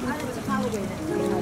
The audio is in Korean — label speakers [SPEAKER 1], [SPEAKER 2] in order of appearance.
[SPEAKER 1] Ano sa power na?